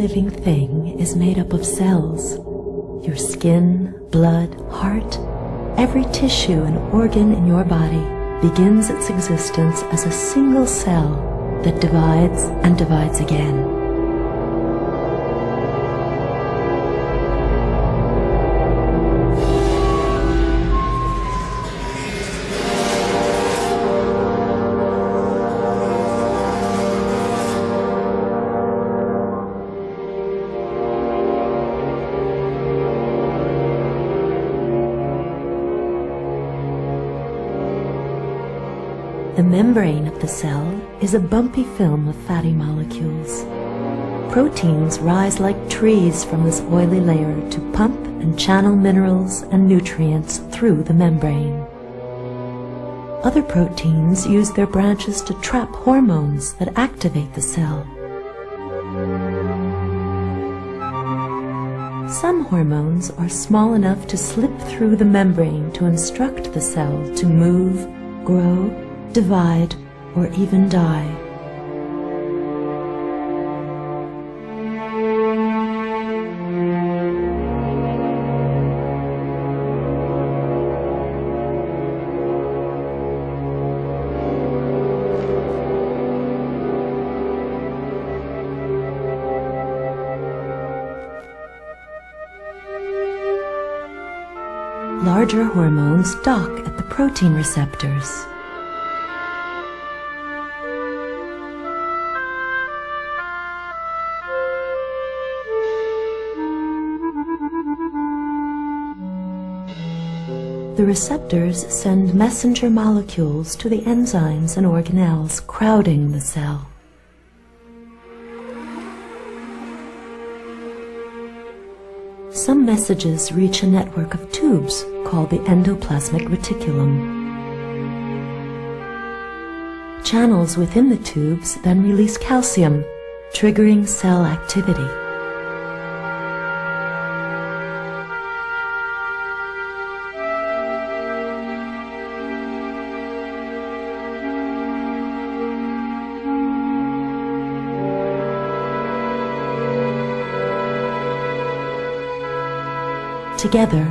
Living thing is made up of cells. Your skin, blood, heart, every tissue and organ in your body begins its existence as a single cell that divides and divides again. The membrane of the cell is a bumpy film of fatty molecules. Proteins rise like trees from this oily layer to pump and channel minerals and nutrients through the membrane. Other proteins use their branches to trap hormones that activate the cell. Some hormones are small enough to slip through the membrane to instruct the cell to move, grow, divide, or even die. Larger hormones dock at the protein receptors. The receptors send messenger molecules to the enzymes and organelles crowding the cell. Some messages reach a network of tubes called the endoplasmic reticulum. Channels within the tubes then release calcium, triggering cell activity. Together,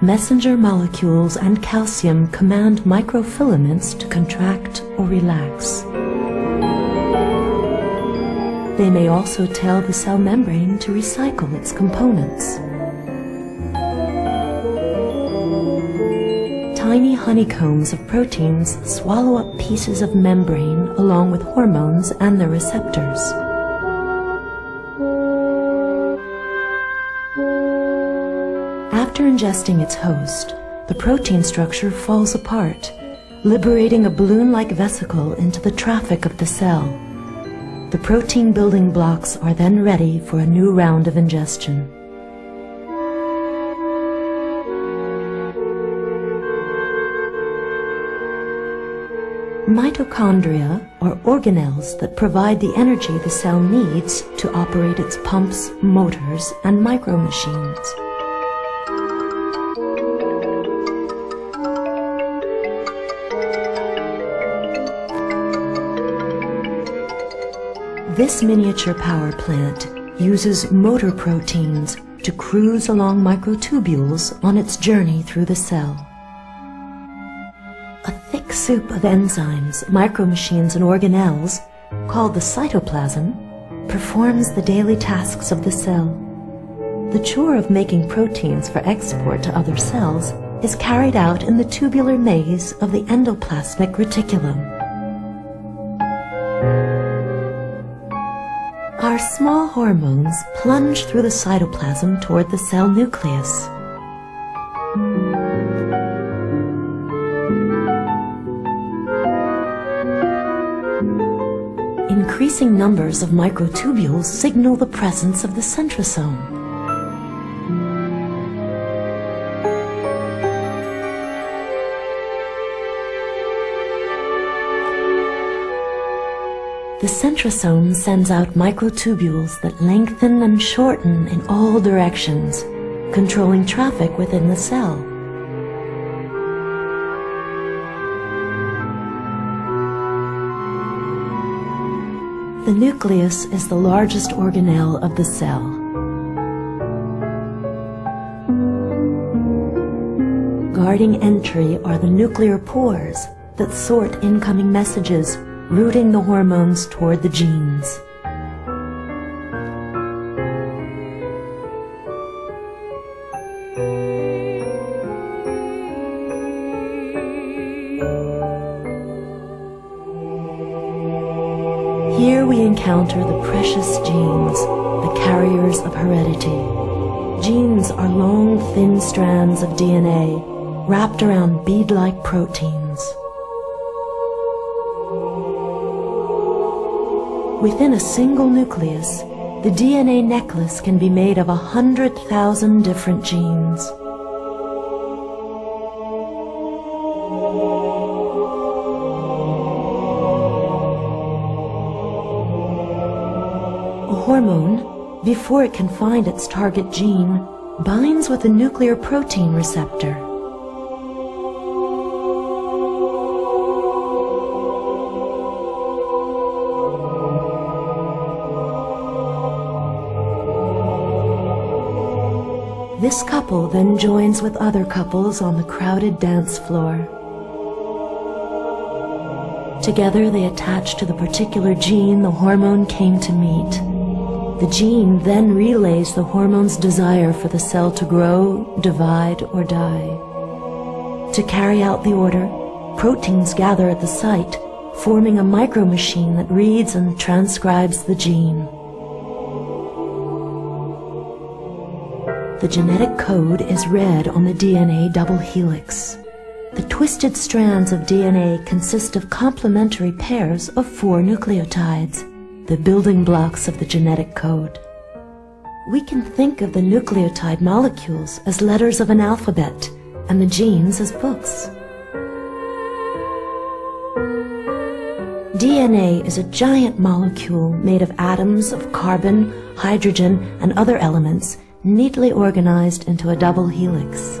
messenger molecules and calcium command microfilaments to contract or relax. They may also tell the cell membrane to recycle its components. Tiny honeycombs of proteins swallow up pieces of membrane along with hormones and their receptors. After ingesting its host, the protein structure falls apart, liberating a balloon-like vesicle into the traffic of the cell. The protein building blocks are then ready for a new round of ingestion. Mitochondria are organelles that provide the energy the cell needs to operate its pumps, motors, and micromachines. This miniature power plant uses motor proteins to cruise along microtubules on its journey through the cell. A thick soup of enzymes, micromachines, and organelles, called the cytoplasm, performs the daily tasks of the cell. The chore of making proteins for export to other cells is carried out in the tubular maze of the endoplasmic reticulum. Small hormones plunge through the cytoplasm toward the cell nucleus. Increasing numbers of microtubules signal the presence of the centrosome. The centrosome sends out microtubules that lengthen and shorten in all directions, controlling traffic within the cell. The nucleus is the largest organelle of the cell. Guarding entry are the nuclear pores that sort incoming messages, routing the hormones toward the genes. Here we encounter the precious genes, the carriers of heredity. Genes are long, thin strands of DNA wrapped around bead-like proteins. Within a single nucleus, the DNA necklace can be made of a hundred thousand different genes. A hormone, before it can find its target gene, binds with a nuclear protein receptor. This couple then joins with other couples on the crowded dance floor. Together they attach to the particular gene the hormone came to meet. The gene then relays the hormone's desire for the cell to grow, divide, or die. To carry out the order, proteins gather at the site, forming a micromachine that reads and transcribes the gene. The genetic code is read on the DNA double helix. The twisted strands of DNA consist of complementary pairs of four nucleotides, the building blocks of the genetic code. We can think of the nucleotide molecules as letters of an alphabet and the genes as books. DNA is a giant molecule made of atoms of carbon, hydrogen, and other elements neatly organized into a double helix.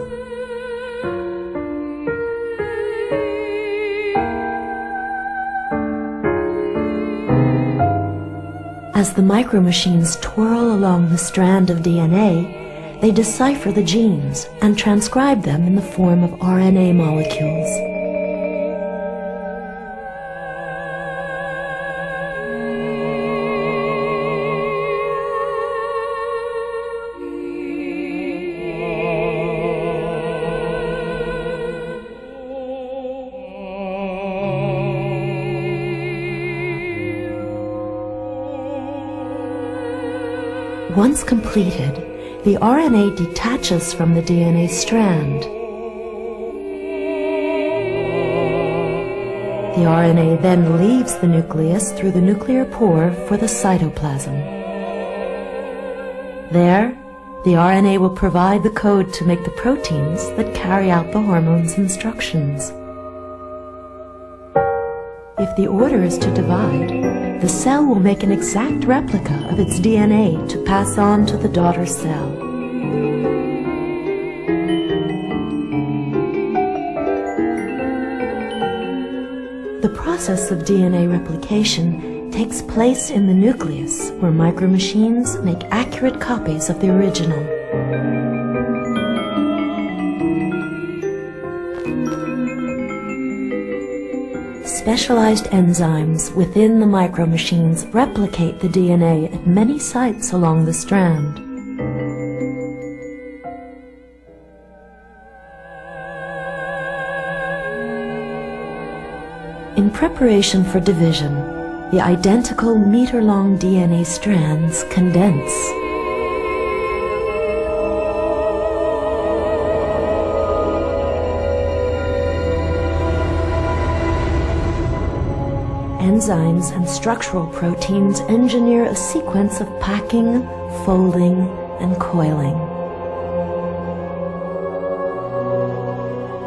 As the micromachines twirl along the strand of DNA, they decipher the genes and transcribe them in the form of RNA molecules. Completed, the RNA detaches from the DNA strand. The RNA then leaves the nucleus through the nuclear pore for the cytoplasm. There, the RNA will provide the code to make the proteins that carry out the hormone's instructions. If the order is to divide, the cell will make an exact replica of its DNA to pass on to the daughter cell. The process of DNA replication takes place in the nucleus, where micromachines make accurate copies of the original. Specialized enzymes within the micromachines replicate the DNA at many sites along the strand. In preparation for division, the identical meter-long DNA strands condense. Enzymes and structural proteins engineer a sequence of packing, folding, and coiling.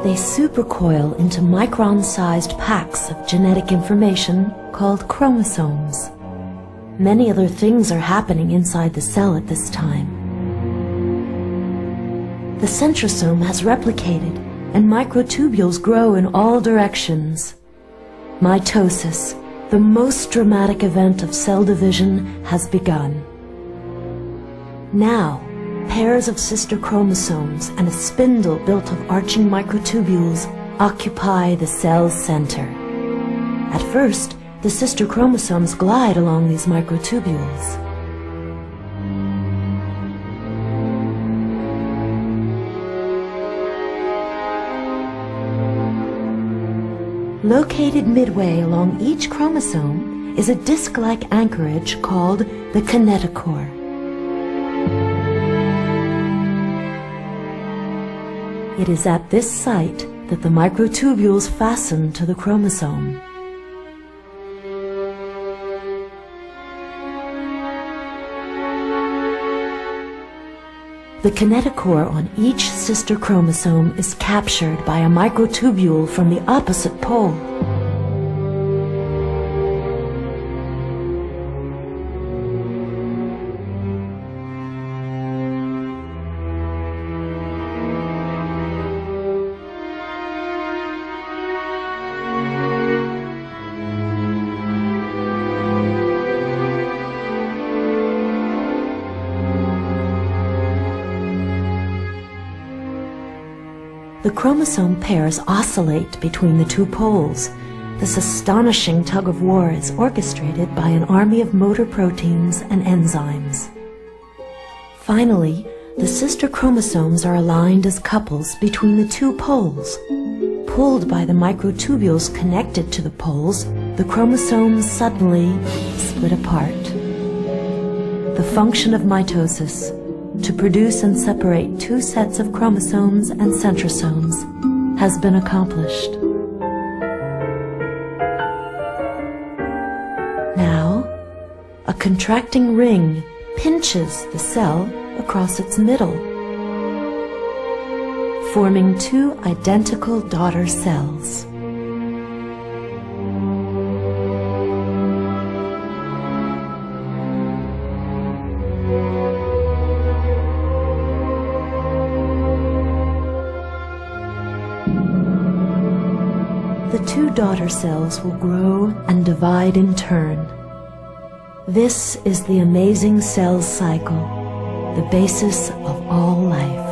They supercoil into micron-sized packs of genetic information called chromosomes. Many other things are happening inside the cell at this time. The centrosome has replicated, and microtubules grow in all directions. Mitosis, the most dramatic event of cell division has begun. Now, pairs of sister chromosomes and a spindle built of arching microtubules occupy the cell's center. At first, the sister chromosomes glide along these microtubules. Located midway along each chromosome is a disc-like anchorage called the kinetochore. It is at this site that the microtubules fasten to the chromosome. The kinetochore on each sister chromosome is captured by a microtubule from the opposite pole. The chromosome pairs oscillate between the two poles. This astonishing tug of war is orchestrated by an army of motor proteins and enzymes. Finally, the sister chromosomes are aligned as couples between the two poles. Pulled by the microtubules connected to the poles, the chromosomes suddenly split apart. The function of mitosis to produce and separate two sets of chromosomes and centrosomes has been accomplished. Now, a contracting ring pinches the cell across its middle, forming two identical daughter cells. Two daughter cells will grow and divide in turn. This is the amazing cell cycle, the basis of all life.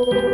Música